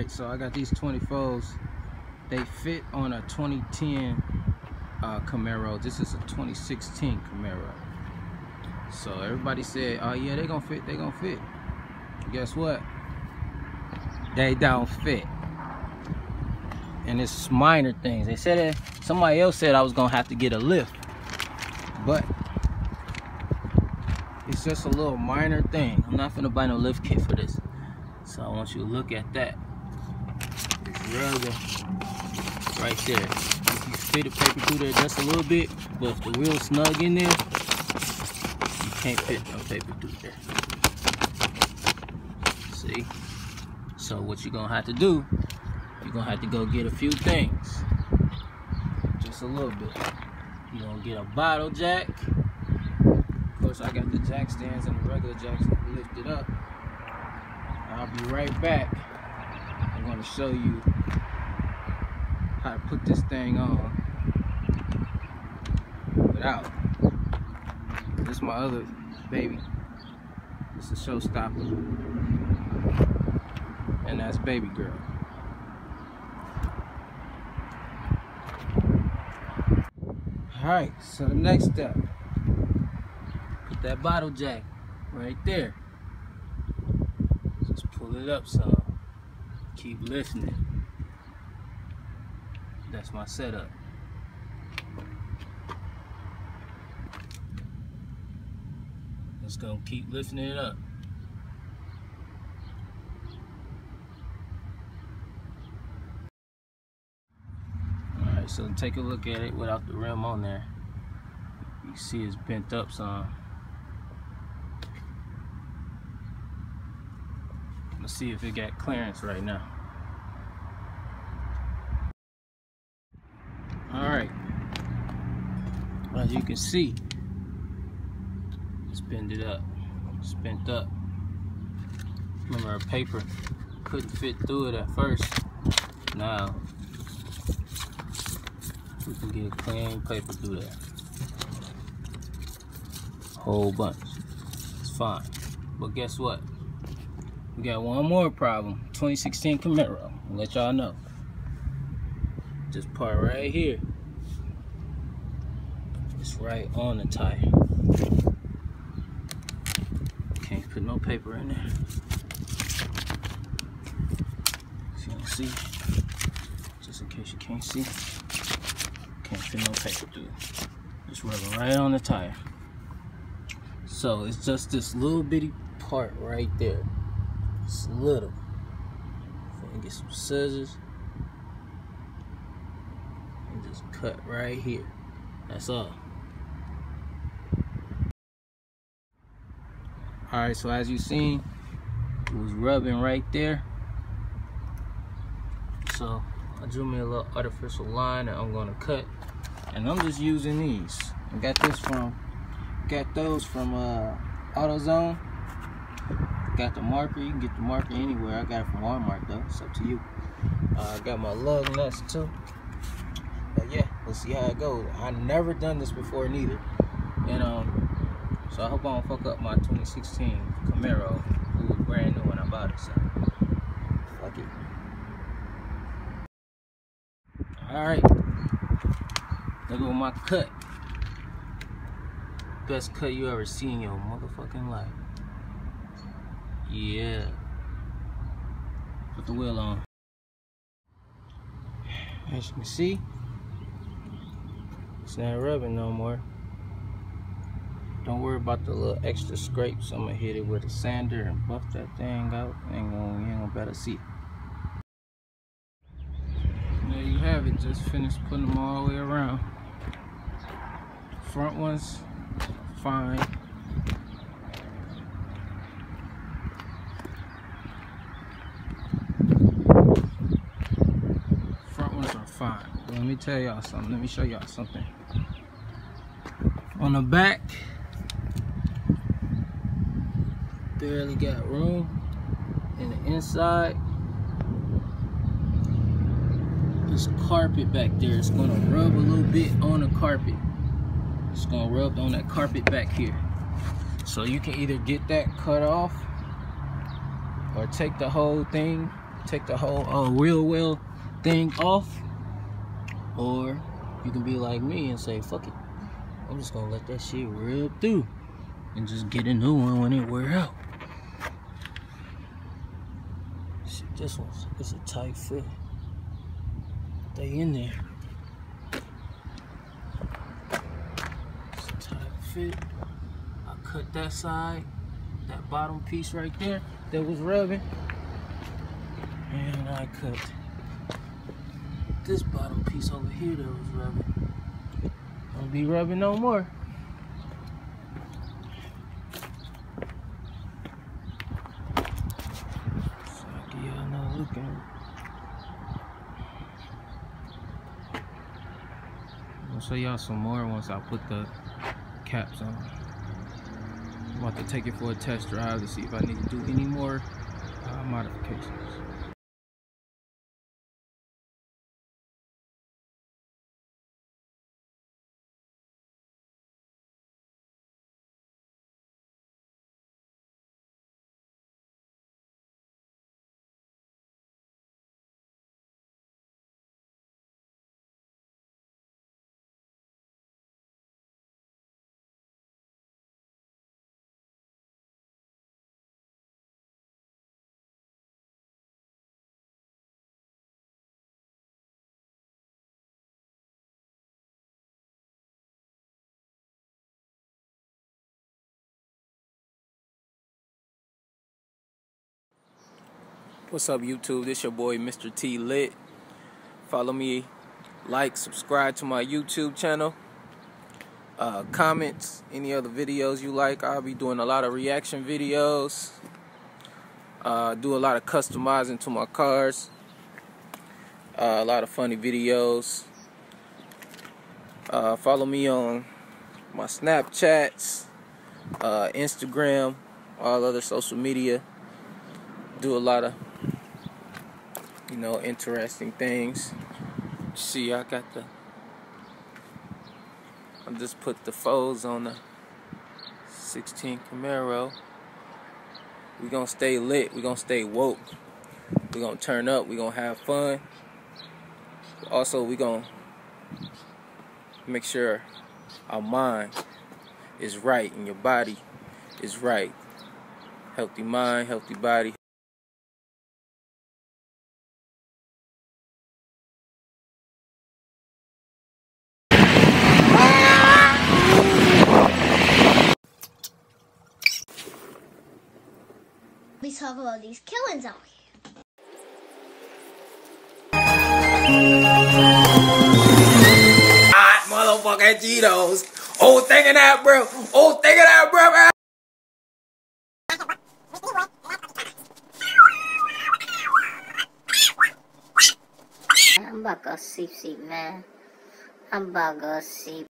right, so I got these 24s. They fit on a 2010 uh, Camaro. This is a 2016 Camaro. So everybody said, oh yeah, they gonna fit, they gonna fit. Guess what? They don't fit. And it's minor things. They said somebody else said I was gonna have to get a lift. But it's just a little minor thing. I'm not gonna buy no lift kit for this. So I want you to look at that. Rubber right there. If you fit the paper through there just a little bit, but if the real snug in there, you can't fit no paper through there. See? So what you're gonna have to do, you're gonna have to go get a few things. Just a little bit. You're gonna get a bottle jack. Of course, I got the jack stands and the regular jacks lifted up. I'll be right back. I'm gonna show you how to put this thing on without. This is my other baby. This is showstopper. And that's baby girl. Alright, so the next step. Put that bottle jack right there. Just pull it up so keep it. That's my setup. Just gonna keep lifting it up. Alright, so take a look at it without the rim on there. You see it's bent up some. Let's see if it got clearance right now. Alright. As you can see, it's bended up. It's bent up. Remember our paper couldn't fit through it at first. Now we can get clean paper through that Whole bunch. It's fine. But guess what? We got one more problem. 2016 Camaro. I'll let y'all know. This part right here. It's right on the tire. Can't put no paper in there. You see, just in case you can't see, can't fit no paper through. It's rubbing right on the tire. So it's just this little bitty part right there. It's little. Finna get some scissors and just cut right here. That's all. Alright, so as you seen, it was rubbing right there. So I drew me a little artificial line that I'm gonna cut. And I'm just using these. I got this from, got those from uh, AutoZone. Got the marker, you can get the marker anywhere. I got it from Walmart though, it's up to you. Uh, I got my lug nuts too. But yeah, let's see how it goes. I never done this before neither. And um, so I hope I don't fuck up my 2016 Camaro, who was brand new when I bought it. So fuck it. Alright. Look at my cut. Best cut you ever seen in your motherfucking life. Yeah. Put the wheel on. As you can see, it's not rubbing no more. Don't worry about the little extra scrapes. I'm gonna hit it with a sander and buff that thing out. Gonna, you ain't gonna better see it. There you have it. Just finished putting them all the way around. Front ones, fine. Front ones are fine. Let me tell y'all something. Let me show y'all something. On the back, barely got room. in the inside, this carpet back there. It's gonna rub a little bit on the carpet. It's gonna rub on that carpet back here. So you can either get that cut off or take the whole thing take the whole uh, wheel well thing off, or you can be like me and say, fuck it. I'm just gonna let that shit rip through and just get a new one when it wear out. Shit, this one's it's a tight fit. They in there. It's a tight fit. I cut that side, that bottom piece right there that was rubbing. And I cut this bottom piece over here that was rubbing. Don't be rubbing no more. So I give y'all another look at it. I'll show y'all some more once I put the caps on. I'm about to take it for a test drive to see if I need to do any more uh, modifications. What's up, YouTube? This your boy, Mr. T Lit. Follow me, like, subscribe to my YouTube channel. Uh, comments, any other videos you like. I'll be doing a lot of reaction videos. Uh, do a lot of customizing to my cars. Uh, a lot of funny videos. Uh, follow me on my Snapchats, uh, Instagram, all other social media. Do a lot of you know, interesting things. See, I got the. I just put the foes on the 16 Camaro. we gonna stay lit. we gonna stay woke. we gonna turn up. we gonna have fun. Also, we gonna make sure our mind is right and your body is right. Healthy mind, healthy body. We talk about these killings out here. Hot motherfucking Cheetos. Oh, think of that, bro. Oh, think of that, bro. I'm about to go sleep, sleep, man. I'm about to go sleep.